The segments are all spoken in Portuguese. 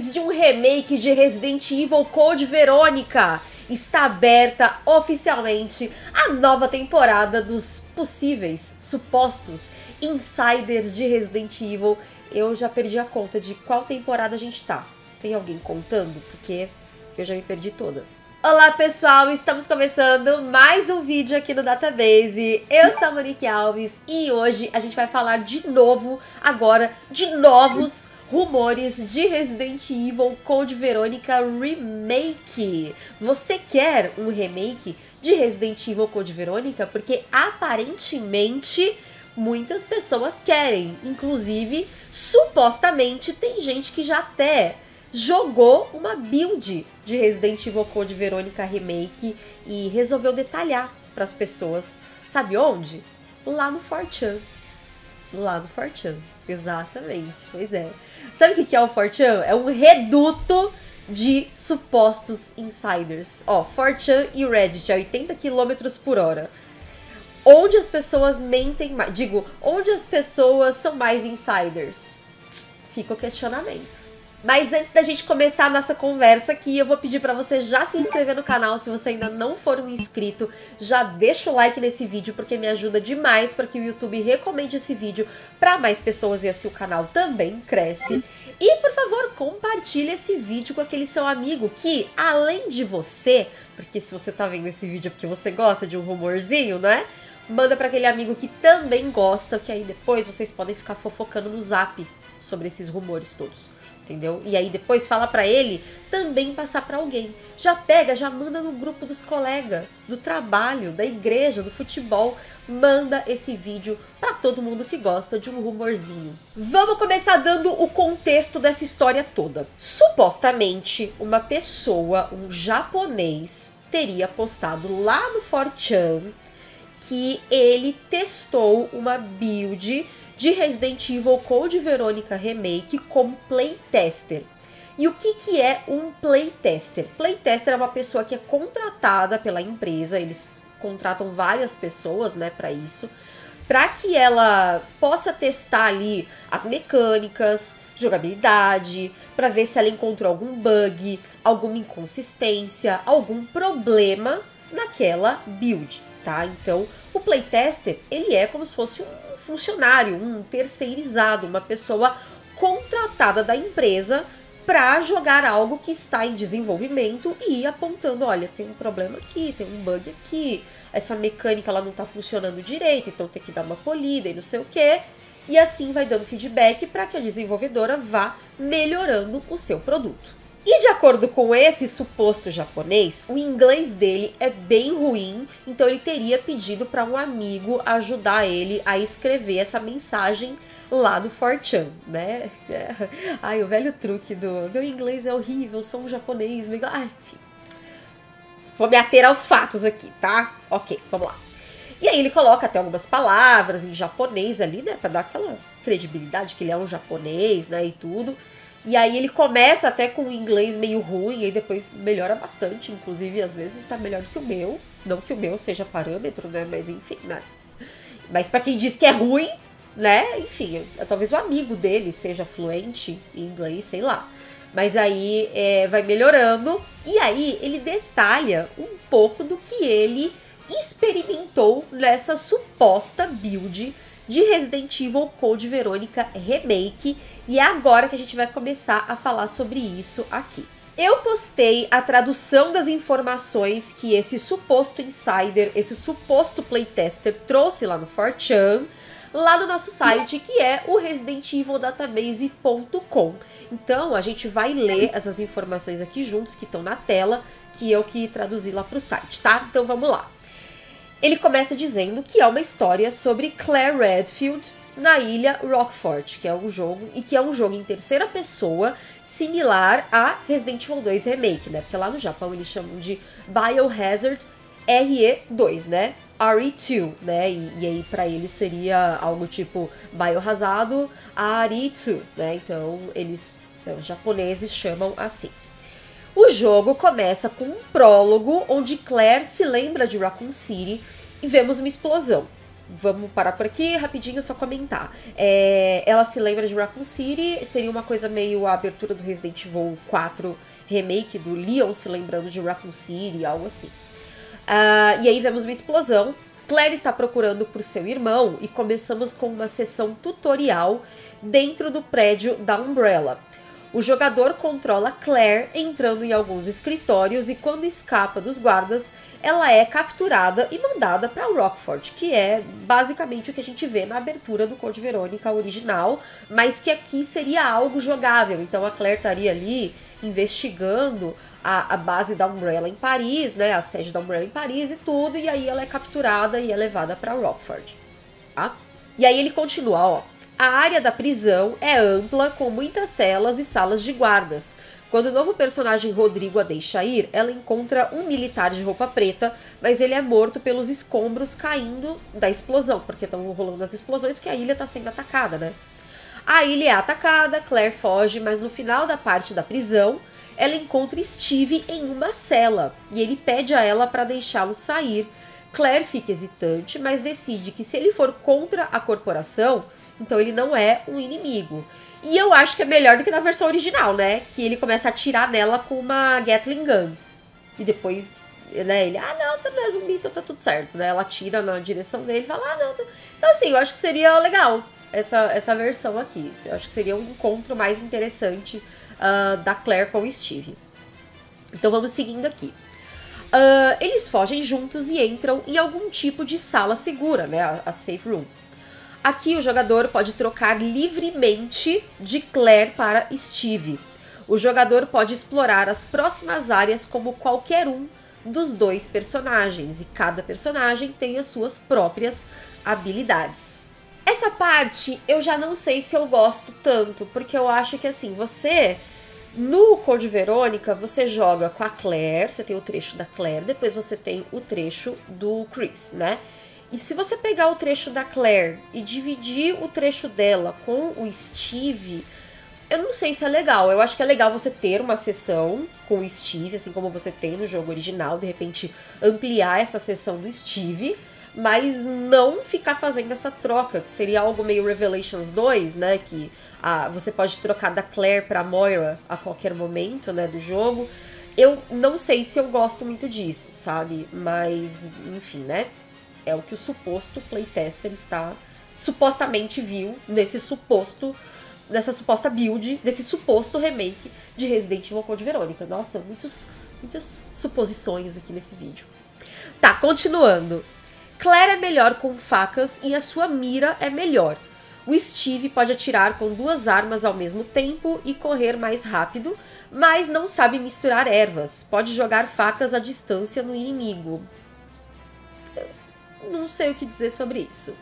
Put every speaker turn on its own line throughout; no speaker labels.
de um remake de Resident Evil Code Verônica. Está aberta oficialmente a nova temporada dos possíveis, supostos insiders de Resident Evil. Eu já perdi a conta de qual temporada a gente tá. Tem alguém contando? Porque eu já me perdi toda. Olá pessoal, estamos começando mais um vídeo aqui no Database. Eu sou a Monique Alves e hoje a gente vai falar de novo, agora, de novos rumores de Resident Evil Code Verônica Remake. Você quer um remake de Resident Evil Code Verônica? Porque aparentemente muitas pessoas querem. Inclusive, supostamente tem gente que já até jogou uma build de Resident Evil Code Verônica Remake e resolveu detalhar para as pessoas. Sabe onde? Lá no Fortran. Lá no Fortran. Exatamente. Pois é. Sabe o que é o Fortran? É um reduto de supostos insiders. Ó, Fortran e Reddit a 80 km por hora. Onde as pessoas mentem mais. Digo, onde as pessoas são mais insiders? Fica o questionamento. Mas antes da gente começar a nossa conversa aqui, eu vou pedir para você já se inscrever no canal se você ainda não for um inscrito. Já deixa o like nesse vídeo porque me ajuda demais para que o YouTube recomende esse vídeo para mais pessoas e assim o canal também cresce. E por favor, compartilhe esse vídeo com aquele seu amigo que, além de você, porque se você tá vendo esse vídeo é porque você gosta de um rumorzinho, né? Manda para aquele amigo que também gosta, que aí depois vocês podem ficar fofocando no zap sobre esses rumores todos entendeu? E aí depois fala para ele também passar para alguém. Já pega, já manda no grupo dos colegas, do trabalho, da igreja, do futebol, manda esse vídeo para todo mundo que gosta de um rumorzinho. Vamos começar dando o contexto dessa história toda. Supostamente, uma pessoa, um japonês, teria postado lá no 4chan que ele testou uma build de Resident Evil Code Verônica Remake como playtester. E o que, que é um playtester? Playtester é uma pessoa que é contratada pela empresa, eles contratam várias pessoas, né, para isso, para que ela possa testar ali as mecânicas, jogabilidade, para ver se ela encontrou algum bug, alguma inconsistência, algum problema naquela build, tá? Então, o playtester, ele é como se fosse um funcionário, um terceirizado, uma pessoa contratada da empresa para jogar algo que está em desenvolvimento e ir apontando, olha, tem um problema aqui, tem um bug aqui, essa mecânica ela não está funcionando direito, então tem que dar uma polida e não sei o que. E assim vai dando feedback para que a desenvolvedora vá melhorando o seu produto. E de acordo com esse suposto japonês, o inglês dele é bem ruim, então ele teria pedido para um amigo ajudar ele a escrever essa mensagem lá do Fortran, né? É. Ai, o velho truque do meu inglês é horrível, sou um japonês, meu... Ai, enfim. Vou me ater aos fatos aqui, tá? Ok, vamos lá. E aí ele coloca até algumas palavras em japonês ali, né, para dar aquela credibilidade que ele é um japonês, né, e tudo. E aí ele começa até com o inglês meio ruim, e depois melhora bastante, inclusive às vezes tá melhor que o meu. Não que o meu seja parâmetro, né? Mas enfim, né? Mas para quem diz que é ruim, né? Enfim, é, talvez o amigo dele seja fluente em inglês, sei lá. Mas aí é, vai melhorando. E aí ele detalha um pouco do que ele experimentou nessa suposta build de Resident Evil Code Verônica Remake. E é agora que a gente vai começar a falar sobre isso aqui. Eu postei a tradução das informações que esse suposto insider, esse suposto playtester trouxe lá no 4chan, lá no nosso site, que é o residentevildatabase.com. Então, a gente vai ler essas informações aqui juntos, que estão na tela, que eu que traduzi lá pro site, tá? Então, vamos lá. Ele começa dizendo que é uma história sobre Claire Redfield na ilha Rockfort, que é um jogo e que é um jogo em terceira pessoa similar a Resident Evil 2 Remake, né? Porque lá no Japão eles chamam de Biohazard RE2, né? RE2, né? E, e aí para eles seria algo tipo Biohazard RE2, né? Então eles, os japoneses chamam assim. O jogo começa com um prólogo onde Claire se lembra de Raccoon City e vemos uma explosão. vamos parar por aqui rapidinho só comentar. É, ela se lembra de Raccoon City, seria uma coisa meio a abertura do Resident Evil 4 remake do Leon se lembrando de Raccoon City, algo assim. Uh, e aí vemos uma explosão. Claire está procurando por seu irmão e começamos com uma sessão tutorial dentro do prédio da Umbrella. O jogador controla Claire entrando em alguns escritórios e quando escapa dos guardas, ela é capturada e mandada para Rockford, que é basicamente o que a gente vê na abertura do Code Verônica original, mas que aqui seria algo jogável. Então a Claire estaria ali investigando a, a base da Umbrella em Paris, né, a sede da Umbrella em Paris e tudo, e aí ela é capturada e é levada para Rockford, tá? E aí ele continua, ó. A área da prisão é ampla, com muitas celas e salas de guardas. Quando o novo personagem Rodrigo a deixa ir, ela encontra um militar de roupa preta, mas ele é morto pelos escombros caindo da explosão, porque estão rolando as explosões, porque a ilha está sendo atacada, né? A ilha é atacada, Claire foge, mas no final da parte da prisão, ela encontra Steve em uma cela e ele pede a ela para deixá-lo sair. Claire fica hesitante, mas decide que se ele for contra a corporação, então ele não é um inimigo. E eu acho que é melhor do que na versão original, né? Que ele começa a atirar nela com uma Gatling Gun. E depois, né, ele, ah, não, você não é zumbi, então tá tudo certo, né? Ela atira na direção dele e fala, ah, não. Tá... Então, assim, eu acho que seria legal essa, essa versão aqui. Eu acho que seria um encontro mais interessante uh, da Claire com o Steve. Então vamos seguindo aqui. Uh, eles fogem juntos e entram em algum tipo de sala segura, né? A, a safe room. Aqui o jogador pode trocar livremente de Claire para Steve. O jogador pode explorar as próximas áreas como qualquer um dos dois personagens, e cada personagem tem as suas próprias habilidades. Essa parte eu já não sei se eu gosto tanto, porque eu acho que assim, você no Code Verônica, você joga com a Claire, você tem o trecho da Claire, depois você tem o trecho do Chris, né? E se você pegar o trecho da Claire e dividir o trecho dela com o Steve, eu não sei se é legal. Eu acho que é legal você ter uma sessão com o Steve, assim como você tem no jogo original, de repente ampliar essa sessão do Steve, mas não ficar fazendo essa troca, que seria algo meio Revelations 2, né? Que ah, você pode trocar da Claire pra Moira a qualquer momento, né, do jogo. Eu não sei se eu gosto muito disso, sabe? Mas, enfim, né? É o que o suposto playtester está supostamente viu nesse suposto nessa suposta build desse suposto remake de Resident Evil Code Verônica. Nossa, muitos, muitas suposições aqui nesse vídeo. Tá, continuando. Claire é melhor com facas e a sua mira é melhor. O Steve pode atirar com duas armas ao mesmo tempo e correr mais rápido, mas não sabe misturar ervas. Pode jogar facas à distância no inimigo não sei o que dizer sobre isso.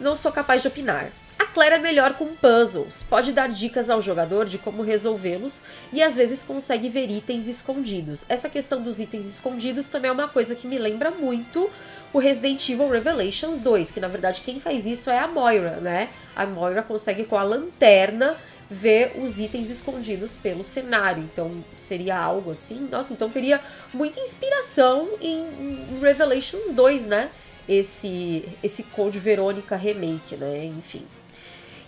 Não sou capaz de opinar. A Claire é melhor com puzzles, pode dar dicas ao jogador de como resolvê-los e às vezes consegue ver itens escondidos. Essa questão dos itens escondidos também é uma coisa que me lembra muito o Resident Evil Revelations 2, que na verdade quem faz isso é a Moira, né? A Moira consegue com a lanterna ver os itens escondidos pelo cenário. Então seria algo assim. Nossa, então teria muita inspiração em, Revelations 2, né? Esse, esse Code Verônica Remake, né? Enfim.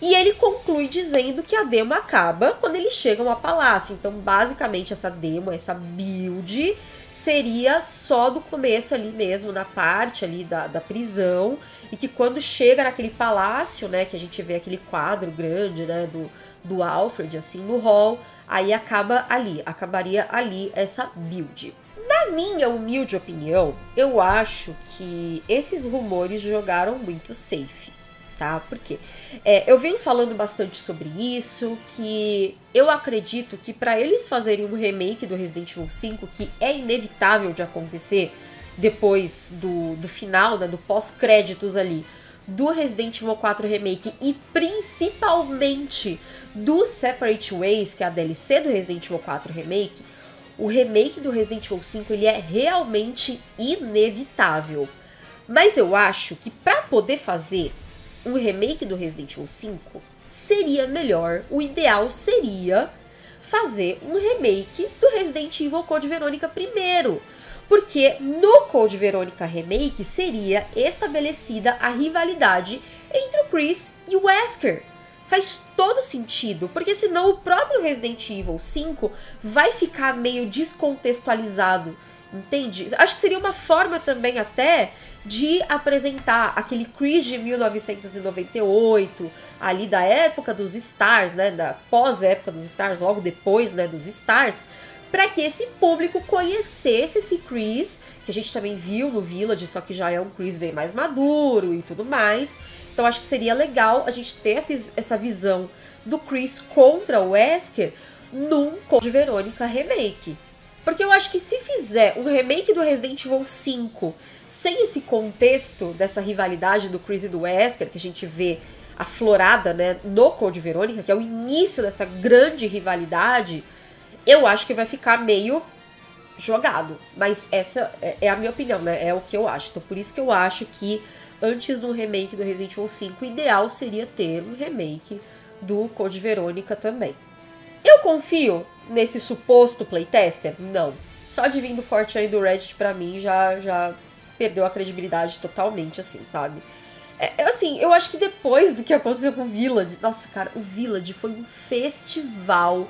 E ele conclui dizendo que a demo acaba quando eles chegam ao palácio. Então, basicamente, essa demo, essa build, seria só do começo ali mesmo, na parte ali da, da prisão. E que quando chega naquele palácio, né, que a gente vê aquele quadro grande, né, do, do Alfred, assim, no hall, aí acaba ali, acabaria ali essa build. Na minha humilde opinião, eu acho que esses rumores jogaram muito safe, tá? Porque é, eu venho falando bastante sobre isso, que eu acredito que para eles fazerem um remake do Resident Evil 5, que é inevitável de acontecer depois do, do final, né, do pós-créditos ali, do Resident Evil 4 Remake e principalmente do Separate Ways, que é a DLC do Resident Evil 4 Remake, o remake do Resident Evil 5 ele é realmente inevitável. Mas eu acho que para poder fazer um remake do Resident Evil 5, seria melhor, o ideal seria fazer um remake do Resident Evil Code Verônica primeiro. porque no Code Verônica Remake seria estabelecida a rivalidade entre o Chris e o Wesker. Faz todo sentido, porque senão o próprio Resident Evil 5 vai ficar meio descontextualizado, entende? Acho que seria uma forma também até de apresentar aquele Chris de 1998, ali da época dos Stars, né, da pós-época dos Stars, logo depois, né, dos Stars, para que esse público conhecesse esse Chris, que a gente também viu no Village, só que já é um Chris bem mais maduro e tudo mais. Então acho que seria legal a gente ter essa visão do Chris contra o Wesker num Code Verônica remake. Porque eu acho que se fizer um remake do Resident Evil 5 sem esse contexto dessa rivalidade do Chris e do Wesker, que a gente vê aflorada né, no Code Verônica, que é o início dessa grande rivalidade, eu acho que vai ficar meio jogado. Mas essa é, é a minha opinião, né? É o que eu acho. Então por isso que eu acho que antes do remake do Resident Evil 5, o ideal seria ter um remake do Code Verônica também. Eu confio nesse suposto playtester? Não. Só de vir do Fortnite e do Reddit pra mim já, já perdeu a credibilidade totalmente, assim, sabe? É, assim, eu acho que depois do que aconteceu com o Village, nossa, cara, o Village foi um festival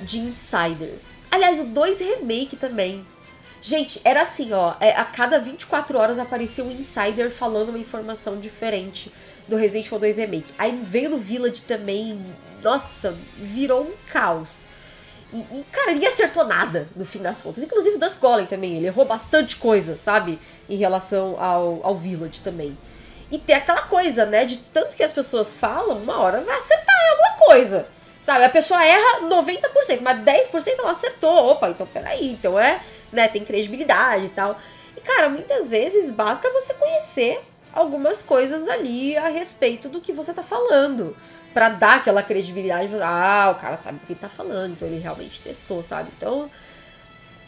de Insider. Aliás, o 2 Remake também. Gente, era assim, ó, é, a cada 24 horas aparecia um insider falando uma informação diferente do Resident Evil 2 Remake. Aí veio no Village também, nossa, virou um caos. E, e, cara, ninguém acertou nada no fim das contas. Inclusive o Das Golem também, ele errou bastante coisa, sabe? Em relação ao, ao Village também. E tem aquela coisa, né? De tanto que as pessoas falam, uma hora vai acertar alguma coisa. Sabe, a pessoa erra 90%, mas 10% ela acertou. Opa, então peraí, então é, né, tem credibilidade e tal. E, cara, muitas vezes basta você conhecer algumas coisas ali a respeito do que você tá falando. para dar aquela credibilidade. Ah, o cara sabe do que ele tá falando, então ele realmente testou, sabe? Então,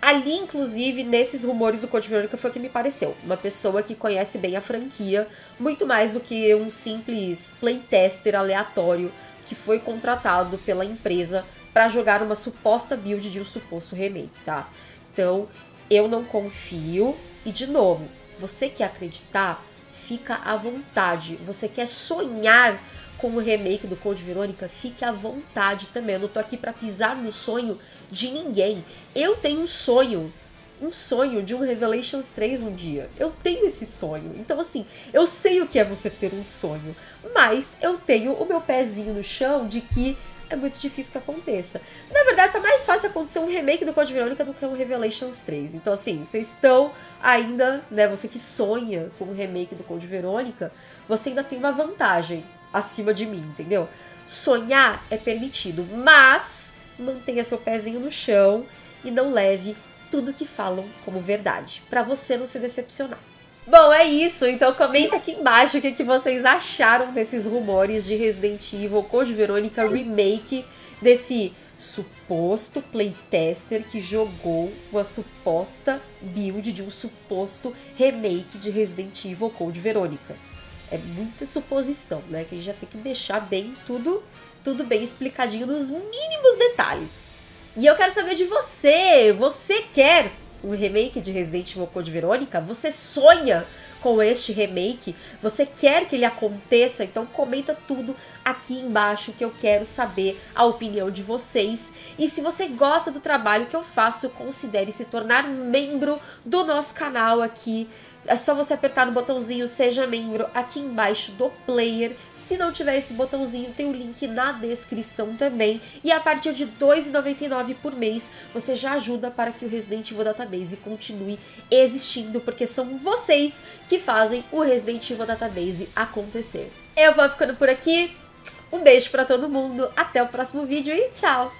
ali, inclusive, nesses rumores do Code Verônica foi o que me pareceu. Uma pessoa que conhece bem a franquia, muito mais do que um simples playtester aleatório que foi contratado pela empresa para jogar uma suposta build de um suposto remake, tá? Então, eu não confio. E, de novo, você quer acreditar, fica à vontade. Você quer sonhar com o remake do Code Verônica, fique à vontade também. Eu não tô aqui para pisar no sonho de ninguém. Eu tenho um sonho um sonho de um Revelations 3 um dia. Eu tenho esse sonho. Então, assim, eu sei o que é você ter um sonho, mas eu tenho o meu pezinho no chão de que é muito difícil que aconteça. Na verdade, tá mais fácil acontecer um remake do Code Verônica do que um Revelations 3. Então, assim, vocês estão ainda, né? Você que sonha com o remake do Code Verônica, você ainda tem uma vantagem acima de mim, entendeu? Sonhar é permitido, mas mantenha seu pezinho no chão e não leve tudo que falam como verdade, para você não se decepcionar. Bom, é isso. Então comenta aqui embaixo o que, que vocês acharam desses rumores de Resident Evil Code Verônica Remake, desse suposto playtester que jogou uma suposta build de um suposto remake de Resident Evil Code Verônica. É muita suposição, né? Que a gente já tem que deixar bem tudo, tudo bem explicadinho nos mínimos detalhes. E eu quero saber de você. Você quer um remake de Resident Evil Code Verônica? Você sonha com este remake? Você quer que ele aconteça? Então comenta tudo aqui embaixo que eu quero saber a opinião de vocês. E se você gosta do trabalho que eu faço, considere se tornar membro do nosso canal aqui é só você apertar no botãozinho Seja Membro aqui embaixo do player. Se não tiver esse botãozinho, tem o link na descrição também. E a partir de R$ 2,99 por mês, você já ajuda para que o Resident Evil Database continue existindo, porque são vocês que fazem o Resident Evil Database acontecer. Eu vou ficando por aqui. Um beijo para todo mundo, até o próximo vídeo e tchau!